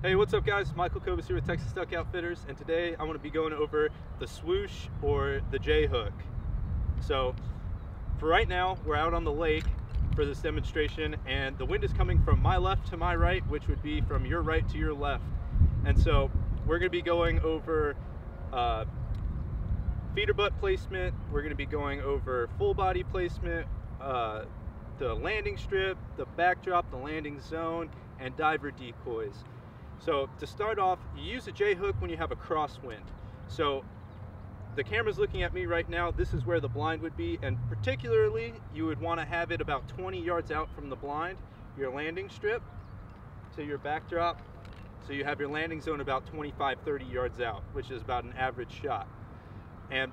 Hey, what's up guys? Michael Kobus here with Texas Duck Outfitters, and today I'm going to be going over the swoosh or the J-hook. So, for right now, we're out on the lake for this demonstration, and the wind is coming from my left to my right, which would be from your right to your left. And so, we're going to be going over uh, feeder butt placement, we're going to be going over full body placement, uh, the landing strip, the backdrop, the landing zone, and diver decoys. So to start off, you use a J-hook when you have a crosswind. So the camera's looking at me right now, this is where the blind would be, and particularly you would want to have it about 20 yards out from the blind, your landing strip to your backdrop. So you have your landing zone about 25, 30 yards out, which is about an average shot. And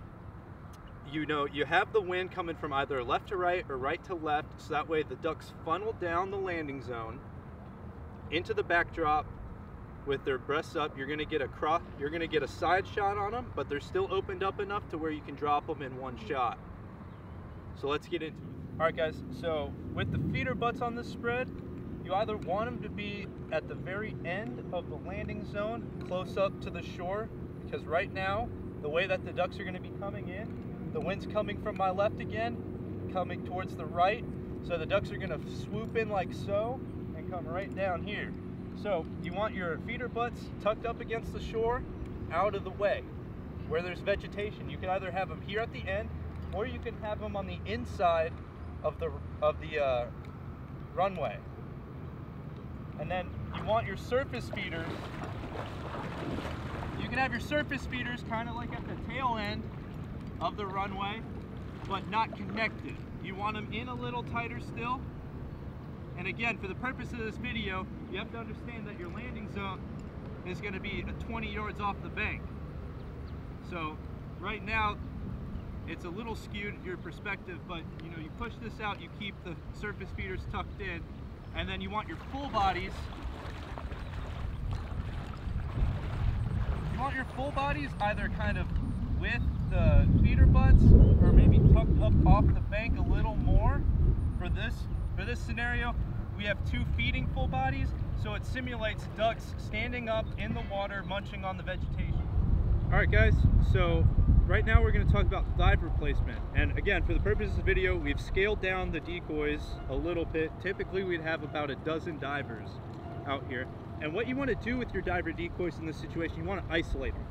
you know, you have the wind coming from either left to right or right to left, so that way the ducks funnel down the landing zone into the backdrop with their breasts up, you're gonna get a cross, you're gonna get a side shot on them, but they're still opened up enough to where you can drop them in one shot. So let's get into it. All right guys, so with the feeder butts on this spread, you either want them to be at the very end of the landing zone, close up to the shore, because right now, the way that the ducks are gonna be coming in, the wind's coming from my left again, coming towards the right, so the ducks are gonna swoop in like so, and come right down here. So you want your feeder butts tucked up against the shore, out of the way, where there's vegetation. You can either have them here at the end, or you can have them on the inside of the of the uh, runway. And then you want your surface feeders. You can have your surface feeders kind of like at the tail end of the runway, but not connected. You want them in a little tighter still, and again, for the purpose of this video, you have to understand that your landing zone is going to be 20 yards off the bank. So right now, it's a little skewed your perspective, but you know, you push this out, you keep the surface feeders tucked in, and then you want your full bodies. You want your full bodies either kind of with the feeder butts or maybe tucked up off the bank a little more for this for this scenario, we have two feeding full bodies, so it simulates ducks standing up in the water munching on the vegetation. All right guys, so right now we're gonna talk about diver placement. And again, for the purpose of the video, we've scaled down the decoys a little bit. Typically we'd have about a dozen divers out here. And what you wanna do with your diver decoys in this situation, you wanna isolate them,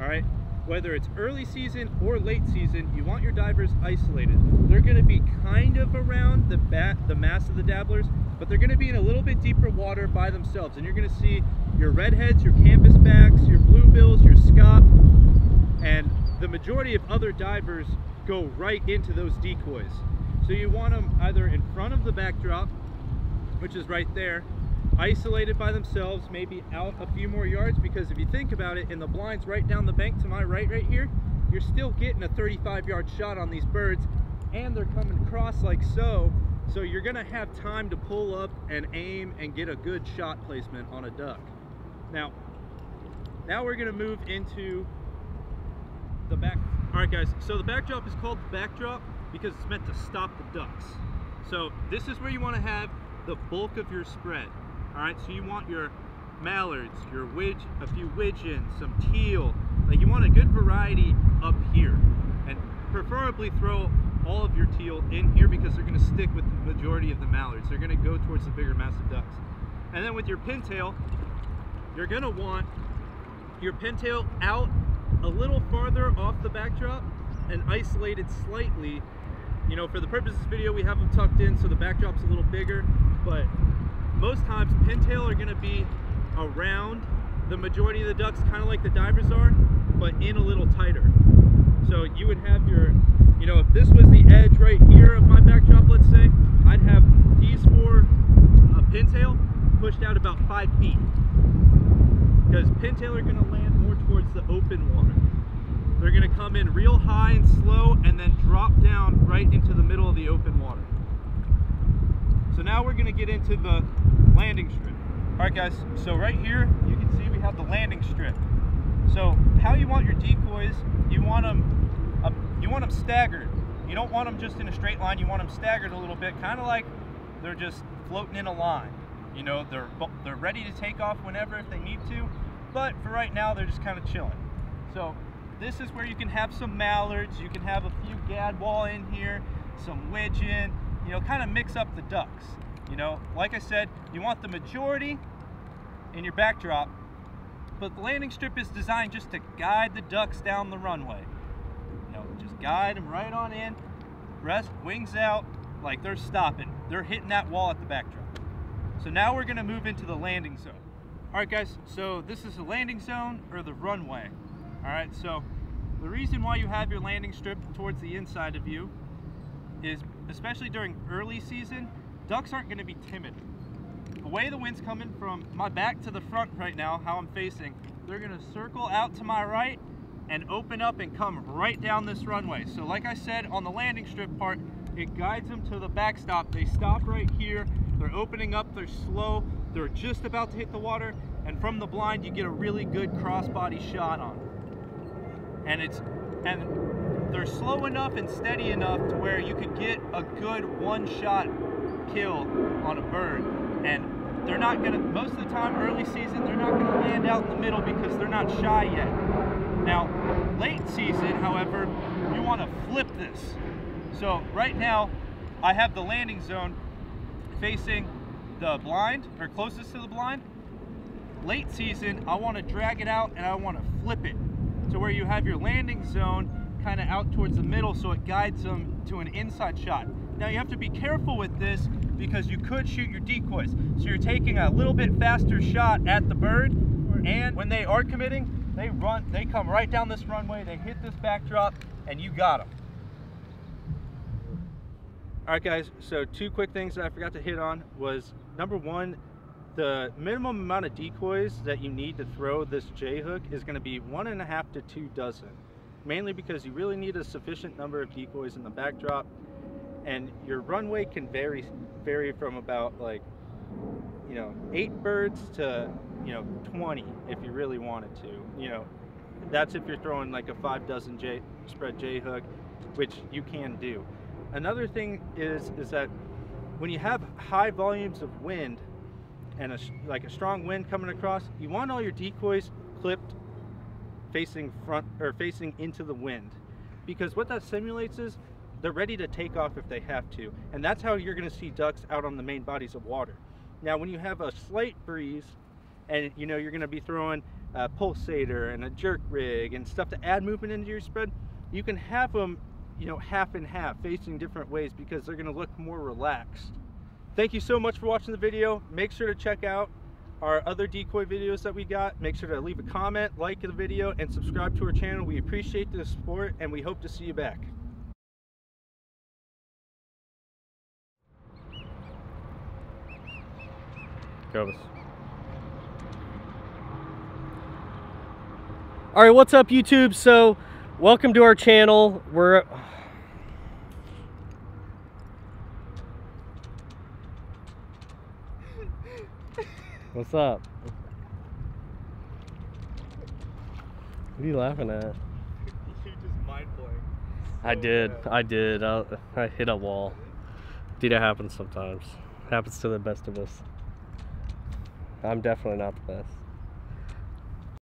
all right? whether it's early season or late season, you want your divers isolated. They're gonna be kind of around the bat, the mass of the dabblers, but they're gonna be in a little bit deeper water by themselves. And you're gonna see your redheads, your canvasbacks, your bluebills, your scaup, and the majority of other divers go right into those decoys. So you want them either in front of the backdrop, which is right there, isolated by themselves, maybe out a few more yards, because if you think about it, in the blinds right down the bank to my right right here, you're still getting a 35 yard shot on these birds, and they're coming across like so, so you're gonna have time to pull up and aim and get a good shot placement on a duck. Now, now we're gonna move into the back. All right guys, so the backdrop is called the backdrop because it's meant to stop the ducks. So this is where you wanna have the bulk of your spread. All right, so you want your mallards, your widge, a few widgeons, some teal. Like you want a good variety up here. And preferably throw all of your teal in here because they're gonna stick with the majority of the mallards. They're gonna go towards the bigger massive ducks. And then with your pintail, you're gonna want your pintail out a little farther off the backdrop and isolated slightly. You know, for the purpose of this video, we have them tucked in so the backdrop's a little bigger, but most times pintail are gonna be around the majority of the ducks, kind of like the divers are, but in a little tighter. So you would have your, you know, if this was the edge right here of my backdrop, let's say, I'd have these four uh, pintail pushed out about five feet. Because pintail are gonna land more towards the open water. They're gonna come in real high and slow and then drop down right into the middle of the open water. So now we're gonna get into the landing strip. All right guys, so right here, you can see we have the landing strip. So how you want your decoys, you want them, want them staggered. You don't want them just in a straight line, you want them staggered a little bit, kind of like they're just floating in a line. You know, they're they're ready to take off whenever if they need to, but for right now they're just kind of chilling. So this is where you can have some mallards, you can have a few gadwall in here, some widgeon, you know, kind of mix up the ducks. You know, like I said, you want the majority in your backdrop, but the landing strip is designed just to guide the ducks down the runway. Know, just guide them right on in, rest, wings out, like they're stopping. They're hitting that wall at the backdrop. So now we're gonna move into the landing zone. All right guys, so this is the landing zone or the runway. All right, so the reason why you have your landing strip towards the inside of you is, especially during early season, ducks aren't gonna be timid. The way the wind's coming from my back to the front right now, how I'm facing, they're gonna circle out to my right and open up and come right down this runway. So like I said, on the landing strip part, it guides them to the backstop. They stop right here, they're opening up, they're slow, they're just about to hit the water, and from the blind, you get a really good crossbody shot on. And it's, and they're slow enough and steady enough to where you could get a good one shot kill on a bird. And they're not gonna, most of the time early season, they're not gonna land out in the middle because they're not shy yet. Now, late season, however, you wanna flip this. So right now, I have the landing zone facing the blind, or closest to the blind. Late season, I wanna drag it out and I wanna flip it to where you have your landing zone kind of out towards the middle so it guides them to an inside shot. Now you have to be careful with this because you could shoot your decoys. So you're taking a little bit faster shot at the bird and when they are committing, they run, they come right down this runway, they hit this backdrop and you got them. All right guys, so two quick things that I forgot to hit on was number one, the minimum amount of decoys that you need to throw this J hook is gonna be one and a half to two dozen. Mainly because you really need a sufficient number of decoys in the backdrop and your runway can vary vary from about like you know eight birds to you know 20 if you really wanted to you know that's if you're throwing like a five dozen J spread J hook which you can do another thing is is that when you have high volumes of wind and a, like a strong wind coming across you want all your decoys clipped facing front or facing into the wind because what that simulates is they're ready to take off if they have to. And that's how you're gonna see ducks out on the main bodies of water. Now, when you have a slight breeze and you know, you're gonna be throwing a pulsator and a jerk rig and stuff to add movement into your spread, you can have them, you know, half and half facing different ways because they're gonna look more relaxed. Thank you so much for watching the video. Make sure to check out our other decoy videos that we got. Make sure to leave a comment, like the video, and subscribe to our channel. We appreciate the support and we hope to see you back. goes. All right, what's up YouTube? So, welcome to our channel. We're What's up? What are you laughing at? You just mind blowing. I did. I did. I, I hit a wall. Dude, it happens sometimes. Happens to the best of us. I'm definitely not the best.